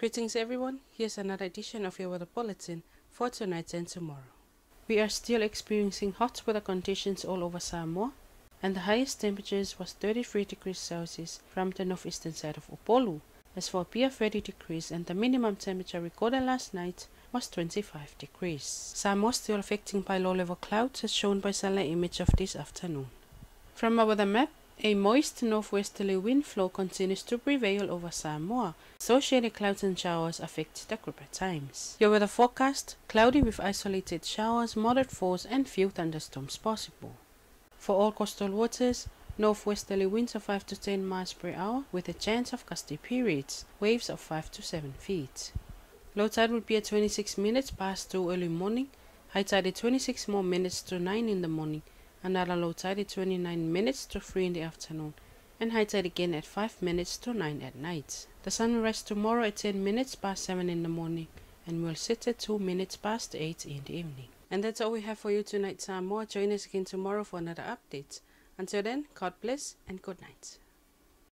Greetings everyone, here's another edition of your weather bulletin for tonight and tomorrow. We are still experiencing hot weather conditions all over Samoa and the highest temperatures was 33 degrees Celsius from the northeastern side of Upolu. As for Apia 30 degrees and the minimum temperature recorded last night was 25 degrees. Samoa still affecting by low level clouds as shown by satellite image of this afternoon. From our weather map, a moist northwesterly wind flow continues to prevail over Samoa. Associated clouds and showers affect the group at times. Your weather forecast, cloudy with isolated showers, moderate force and few thunderstorms possible. For all coastal waters, northwesterly winds of 5 to 10 miles per hour with a chance of gusty periods, waves of 5 to 7 feet. Low tide will be at 26 minutes past 2 early morning, high tide at 26 more minutes to 9 in the morning, another low tide at 29 minutes to 3 in the afternoon, and high tide again at 5 minutes to 9 at night. The sun will rise tomorrow at 10 minutes past 7 in the morning and will set at 2 minutes past 8 in the evening. And that's all we have for you tonight, Samoa. Join us again tomorrow for another update. Until then, God bless and good night.